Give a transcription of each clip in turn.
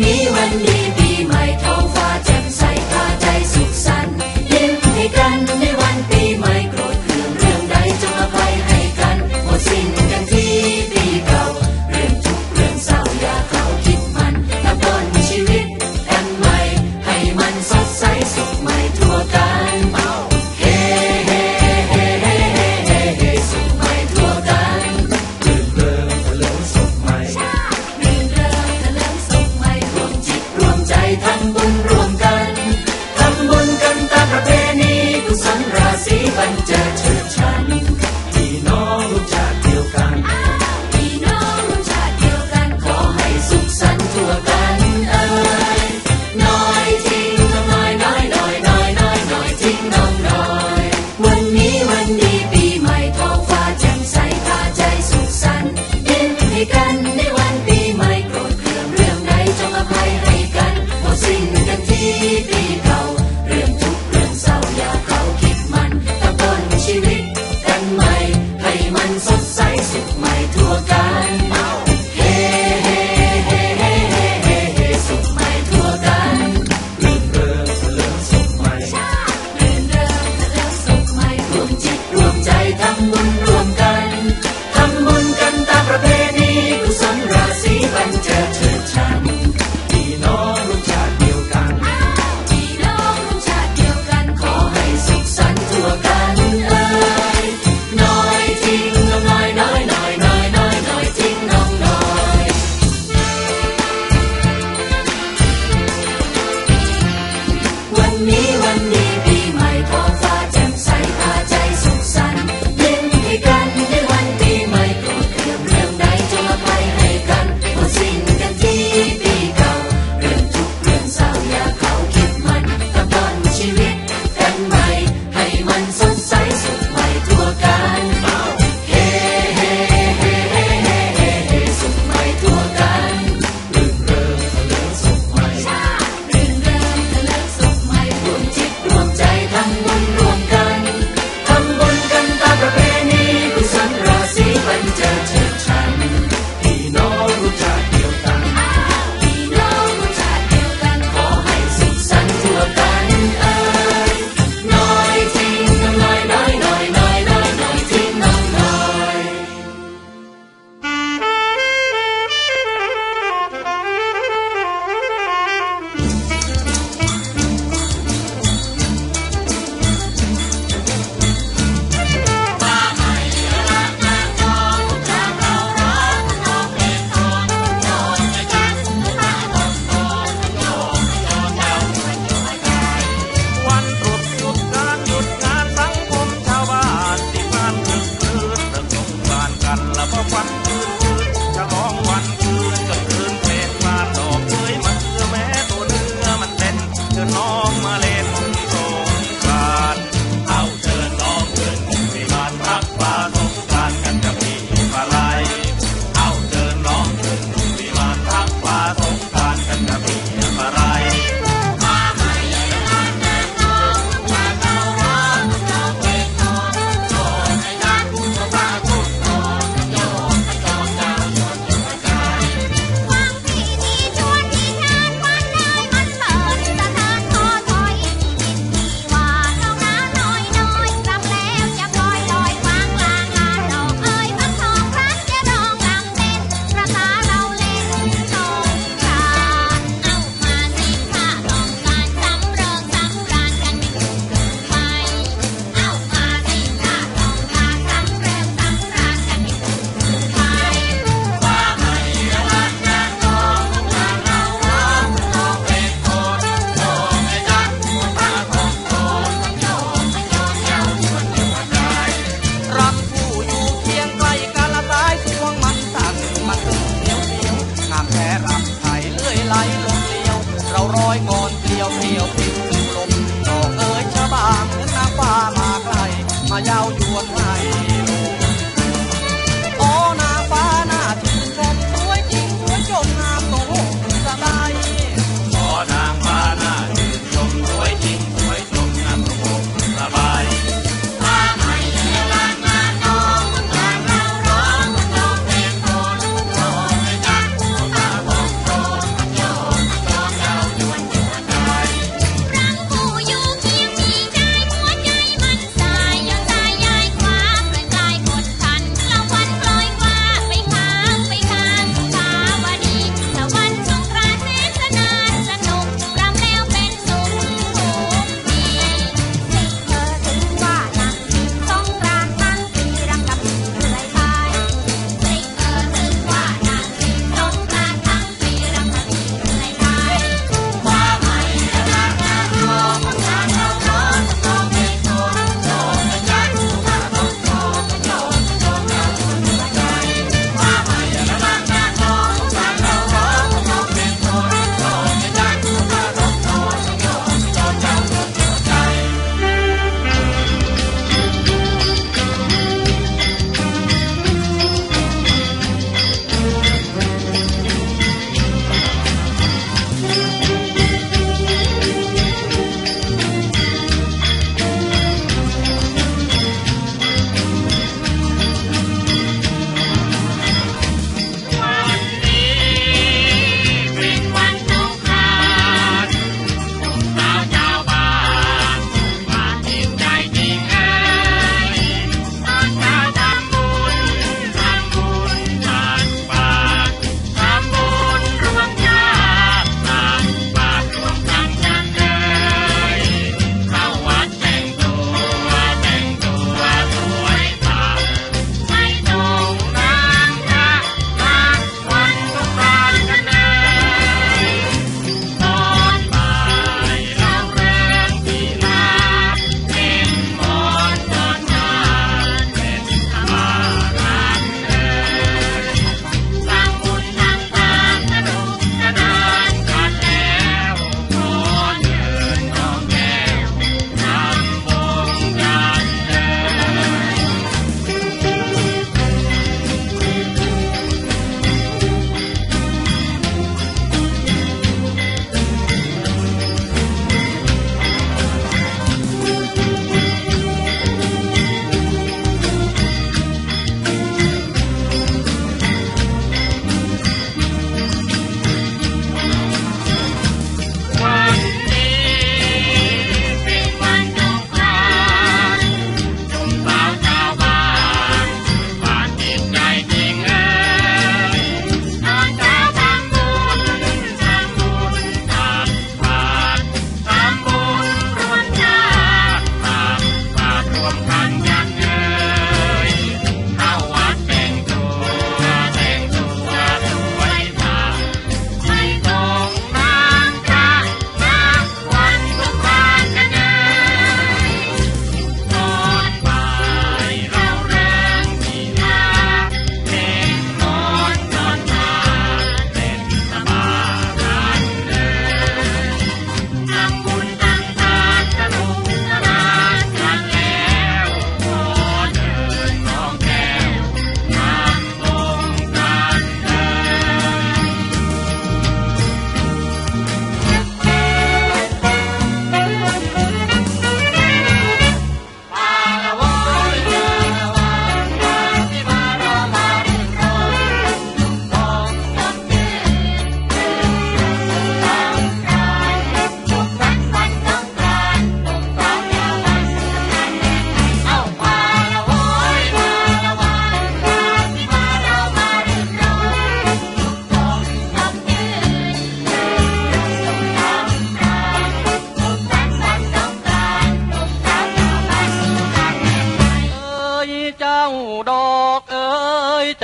นี้วัน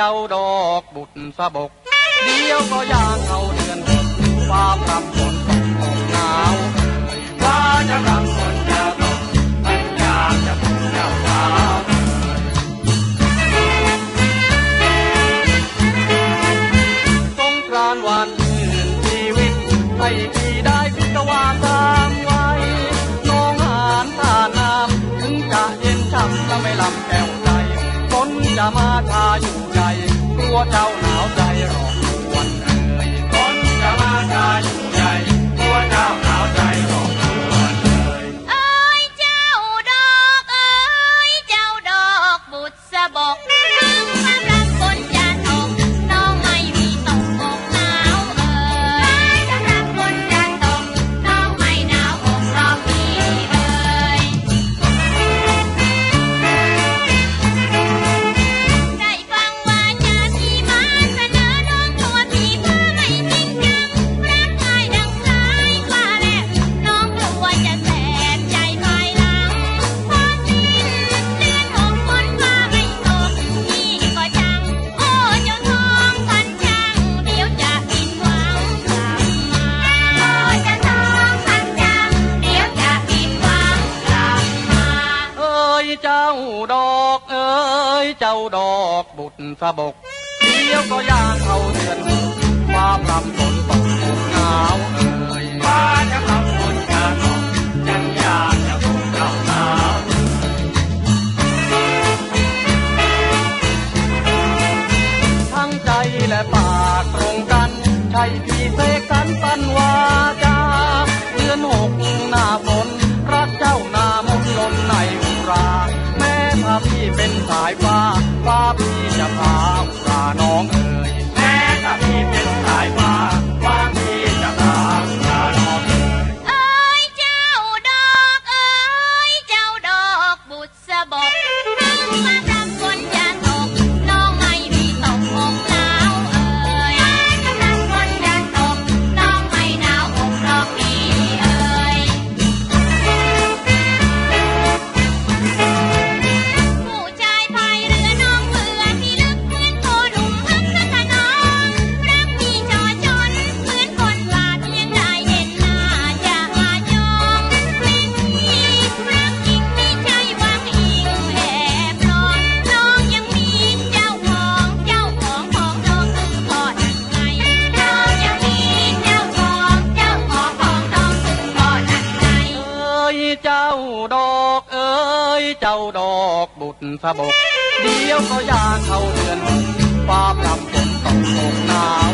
เจ้าดอกบุตรสะบก เดียวก็ย่างเอาเดือนหกฟ้าพรำฝนตกลมหนาวว่าจะรำฝนจะตกมันอยากจะพุ่งจะฟ้าสงกรานวันอื่นชีวิตไม่ วเจ้าหนาวใจร้อนวันเอ่ยฝนจะมาซาอยู่ใหญ่หัวเจ้าหนาวใจร้อนวันเอ่ยเอ้ยเจ้าดอกเอ้ยเจ้าดอกบุษบก บุตรสะบกเดียวก็ย่างเอาเดือนฟ้าพรำตก จ้าดอกบุตรสะบก เดี๋ยวก็ยาเข้าเดือนฟ้าปรับฝนตกตกหนาว